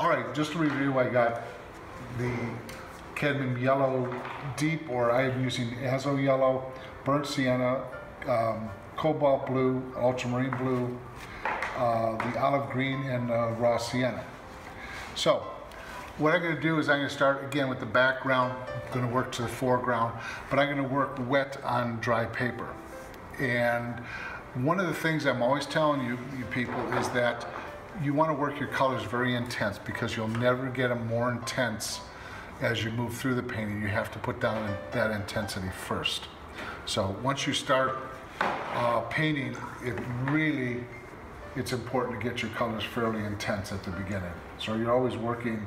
All right, just to review, I got the cadmium yellow deep, or I am using azo yellow, burnt sienna, um, cobalt blue, ultramarine blue, uh, the olive green, and uh, raw sienna. So, what I'm going to do is I'm going to start again with the background. I'm going to work to the foreground, but I'm going to work wet on dry paper. And one of the things I'm always telling you, you people, is that you want to work your colors very intense because you'll never get them more intense as you move through the painting. You have to put down that intensity first. So once you start uh, painting, it really, it's important to get your colors fairly intense at the beginning. So you're always working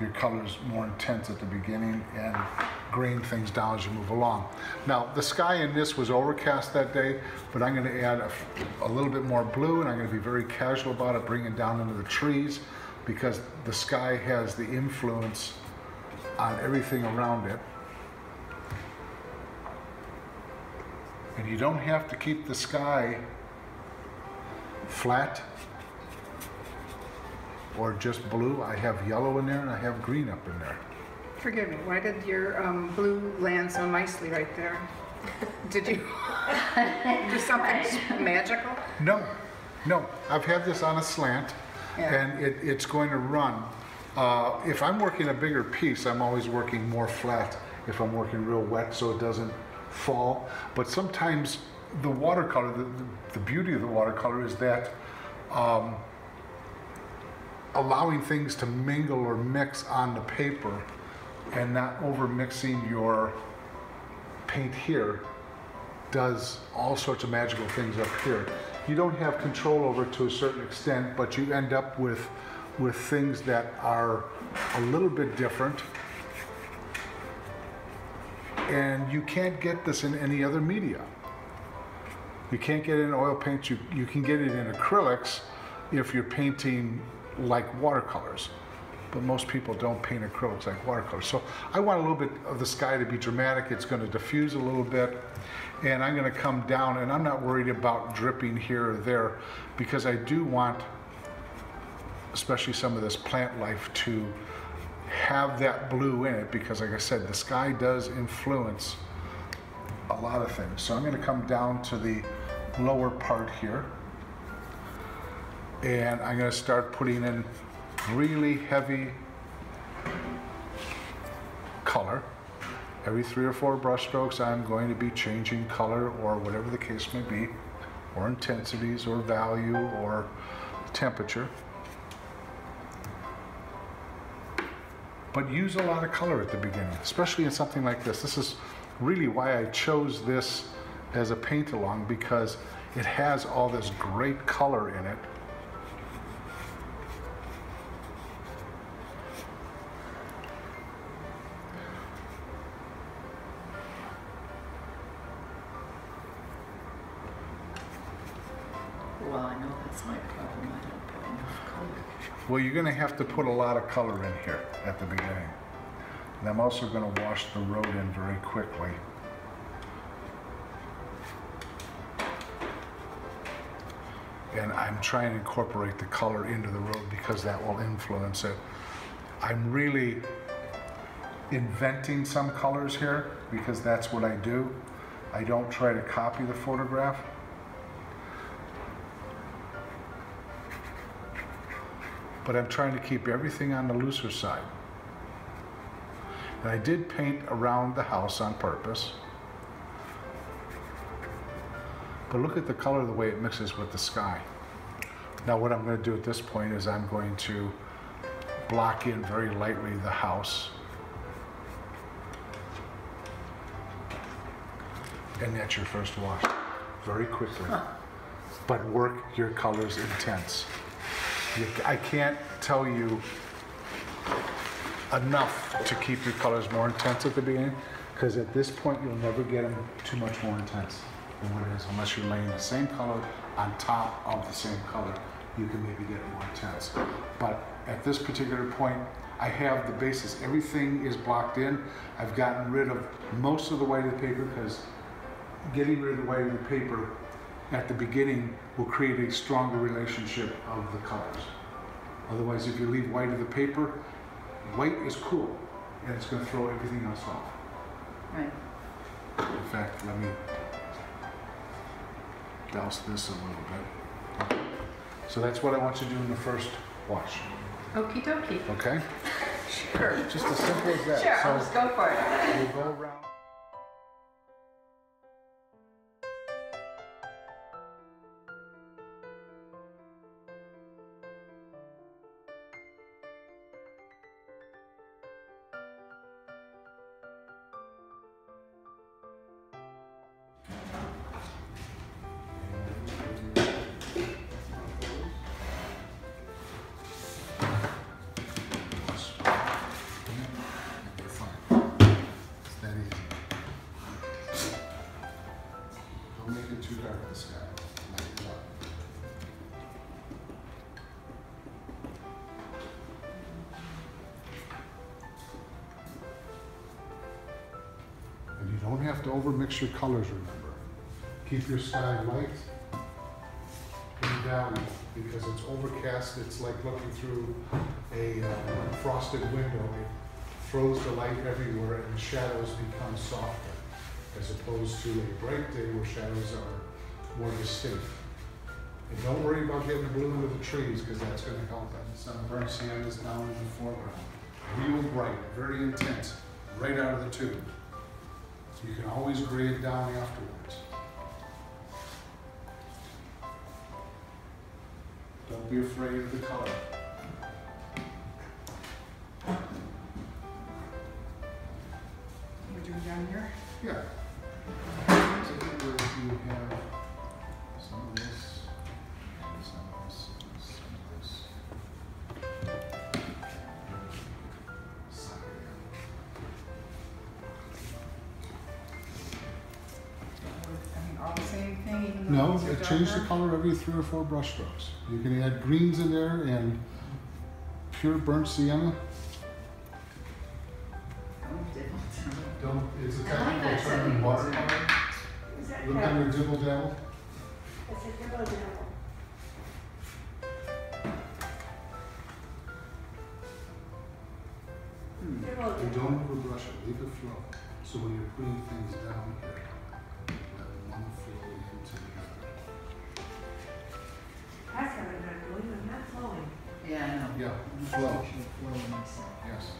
your colors more intense at the beginning and graying things down as you move along. Now, the sky in this was overcast that day, but I'm going to add a, a little bit more blue and I'm going to be very casual about it, bringing down into the trees because the sky has the influence on everything around it. And you don't have to keep the sky flat or just blue. I have yellow in there and I have green up in there. Forgive me, why did your um, blue land so nicely right there? Did you do something magical? No, no. I've had this on a slant Yeah. and it, it's going to run. Uh, if I'm working a bigger piece, I'm always working more flat if I'm working real wet so it doesn't fall. But sometimes the watercolor, the, the beauty of the watercolor is that um, allowing things to mingle or mix on the paper and not over mixing your paint here does all sorts of magical things up here. You don't have control over to a certain extent, but you end up with with things that are a little bit different. And you can't get this in any other media. You can't get it in oil paints, you, you can get it in acrylics if you're painting like watercolors. But most people don't paint acrylics like watercolors. So I want a little bit of the sky to be dramatic. It's going to diffuse a little bit. And I'm going to come down, and I'm not worried about dripping here or there because I do want, especially some of this plant life, to have that blue in it because, like I said, the sky does influence a lot of things. So I'm going to come down to the lower part here and I'm going to start putting in really heavy color. Every three or four brush strokes, I'm going to be changing color or whatever the case may be, or intensities, or value, or temperature. But use a lot of color at the beginning, especially in something like this. This is really why I chose this as a paint along because it has all this great color in it. My problem. I don't put enough color. Well, you're going to have to put a lot of color in here at the beginning. And I'm also going to wash the road in very quickly. And I'm trying to incorporate the color into the road because that will influence it. I'm really inventing some colors here because that's what I do. I don't try to copy the photograph. But I'm trying to keep everything on the looser side. And I did paint around the house on purpose. But look at the color, the way it mixes with the sky. Now what I'm going to do at this point is I'm going to block in very lightly the house. And that's your first wash, very quickly. But work your colors intense. You, I can't tell you enough to keep your colors more intense at the beginning, because at this point you'll never get them too much more intense than what it is, unless you're laying the same color on top of the same color. You can maybe get it more intense. But at this particular point, I have the basis. Everything is blocked in. I've gotten rid of most of the white of the paper because getting rid of the white of the paper at the beginning will create a stronger relationship of the colors. Otherwise, if you leave white of the paper, white is cool, and it's gonna throw everything else off. Right. In fact, let me douse this a little bit. So that's what I want you to do in the first wash, Okey dokey. okay? Sure. Just as simple as that. Sure, I'll just go for it. we'll go around. And you don't have to overmix your colors, remember. Keep your sky light and down because it's overcast. It's like looking through a uh, frosted window. It throws the light everywhere and the shadows become softer as opposed to a bright day where shadows are more distinct. And don't worry about getting the blue into the trees because that's going to help. And some burnt sienna is down in the foreground. Real bright, very intense, right out of the tube. You can always gray it down afterwards. Don't be afraid of the color. We're doing down here. Yeah. Thing, even in. though No, these are it changed the color every three or four brush strokes. You can add greens in there and pure burnt sienna. Don't, it's a like technical term in watercolor. Is that Look on your dibble dabble. It's a double double. Hmm. Double And don't overbrush it, leave it flow. So when you're putting things down here, Yeah. Flow. actually flowing myself. Yes.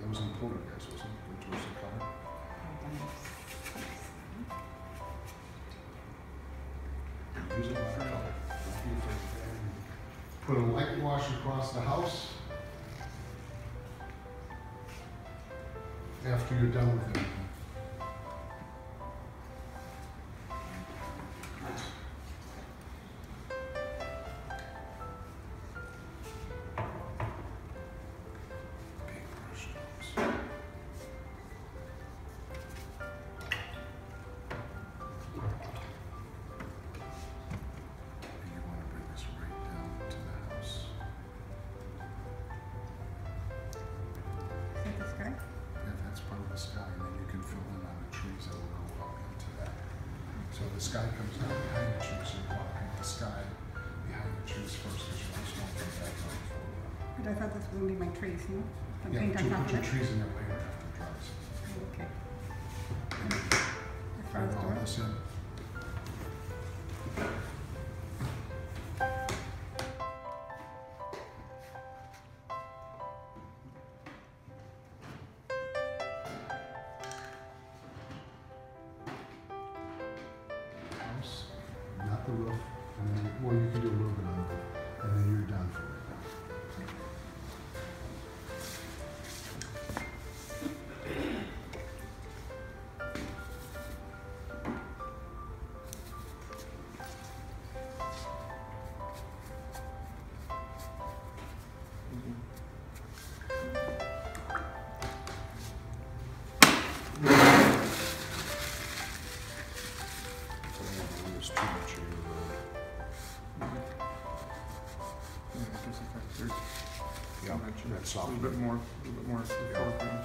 That was in Put a light wash across the house. After you're done with it. The sky comes down behind the trees, so you want to the sky behind the trees first, because you just to that. But I thought this was gonna be my trees, you know? The Yeah, paint but on you top put of your it. trees in there later after it dries. Okay. And far all this in. A little bit more, a little bit more.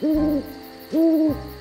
Foreground. Ooh.